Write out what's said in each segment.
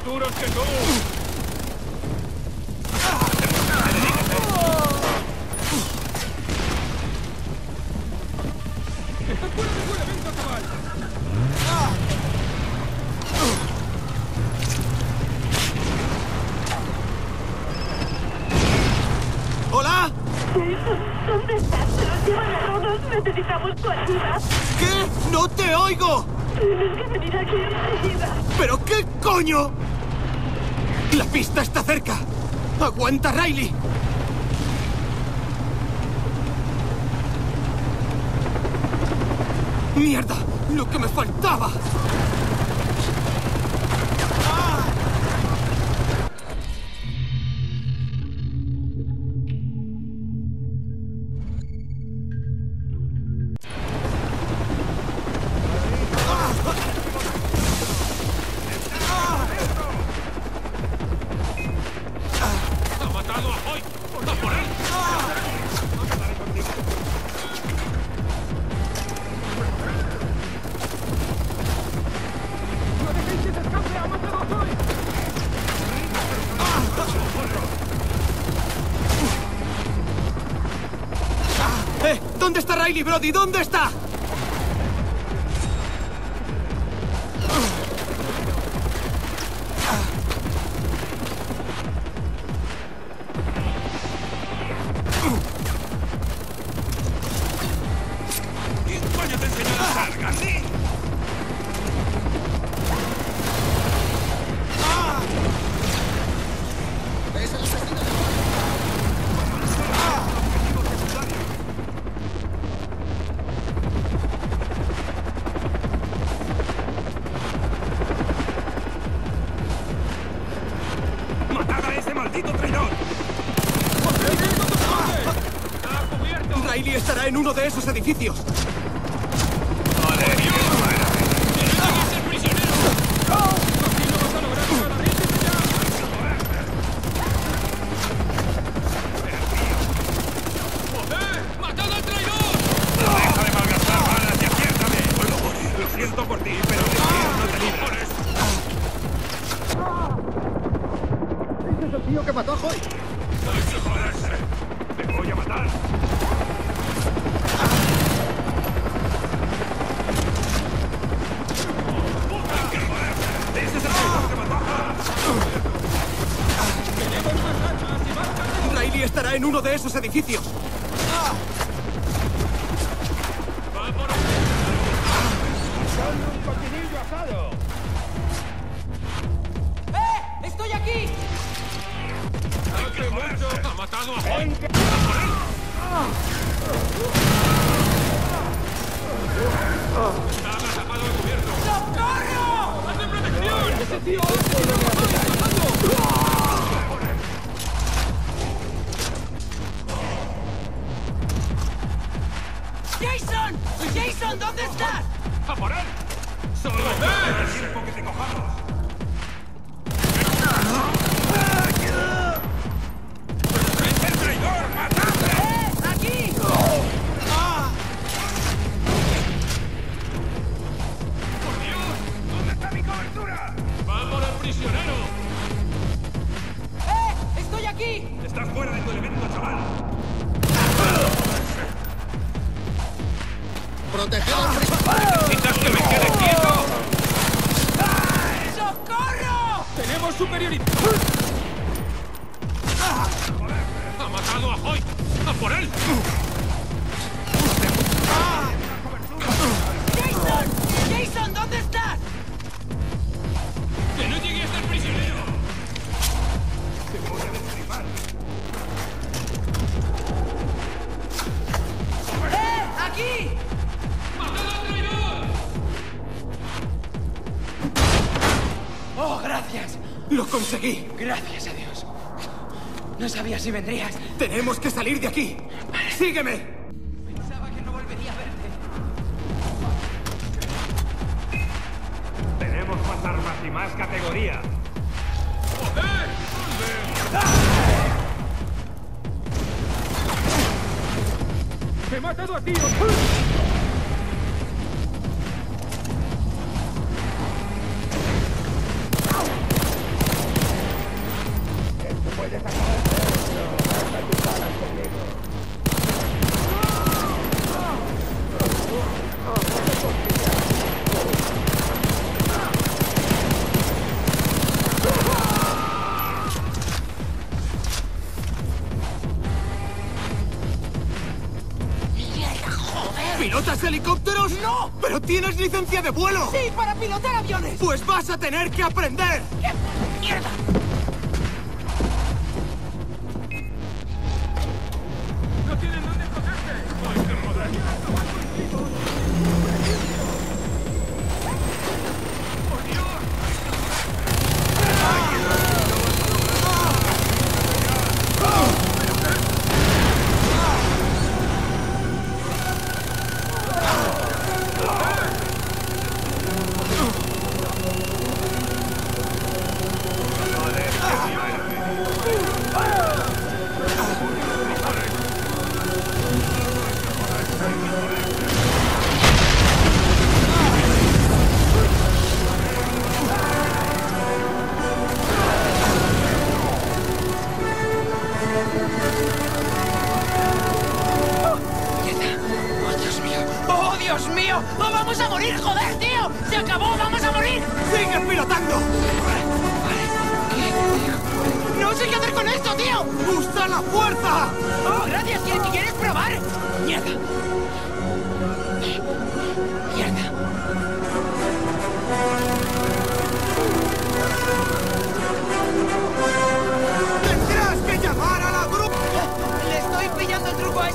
más duros que tú. ¿Hola? ¿Dónde estás? Se los llevan a todos. Necesitamos tu ayuda. ¿Qué? ¡No te oigo! Tienes que aquí. ¿Pero qué coño? La pista está cerca. ¡Aguanta, Riley! ¡Mierda! ¡Lo que me faltaba! Está Riley, Brody? ¿Dónde está? Riley estará en uno de esos edificios. No tío que mató a Hoy. ¡Ay, que joderse! ¡Te voy a matar! Uno de esos edificios. ¡Eh! ¡Estoy aquí! ¡Hay que joderse! ¡Ha matado a Hoy! ¡Está agazapado al cubierto! ¡Socorro! ¡Hazme protección! ¡Ese tío superioridad! ¡Ha matado a Hoy! ¡A por él! ¡Jason! ¡Jason! ¿Dónde estás? Conseguí! Gracias a Dios. No sabía si vendrías. ¡Tenemos que salir de aquí! ¡Sígueme! Pensaba que no volvería a verte. Tenemos más armas y más categoría. ¡Me he matado a tío! ¿Pilotas helicópteros? ¡No! ¡Pero tienes licencia de vuelo! ¡Sí, para pilotar aviones! ¡Pues vas a tener que aprender! ¡Mierda!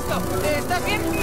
Esto. ¿Estás bien?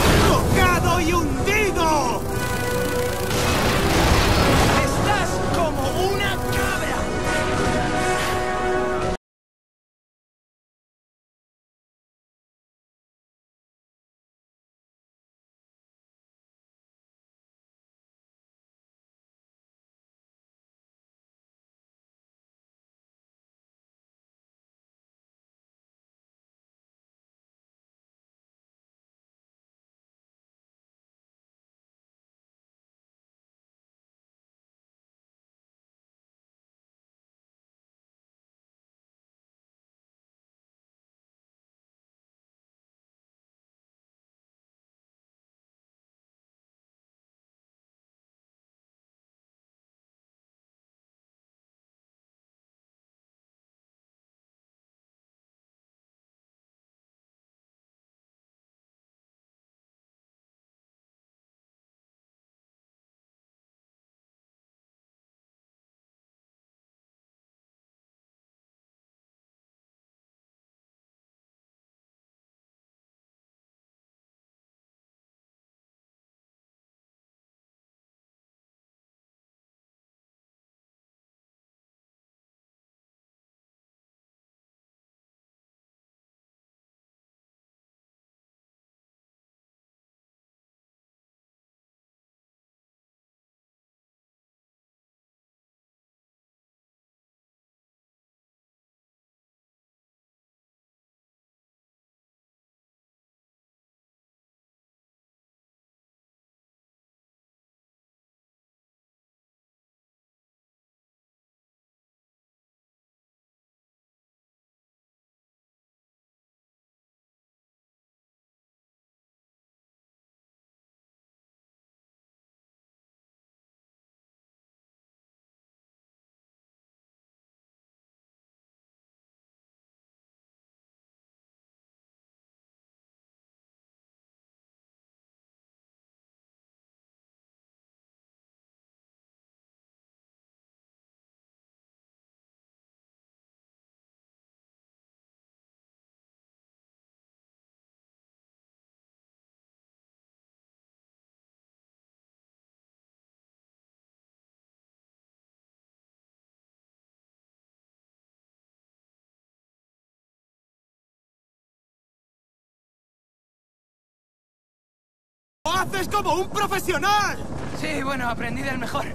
Haces como un profesional! Sí, bueno, aprendí del mejor.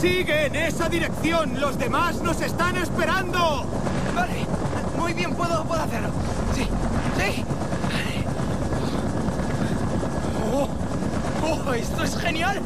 ¡Sigue en esa dirección! ¡Los demás nos están esperando! Vale, muy bien, puedo, puedo hacerlo. Sí, sí. Vale. ¡Oh! ¡Oh, esto es genial!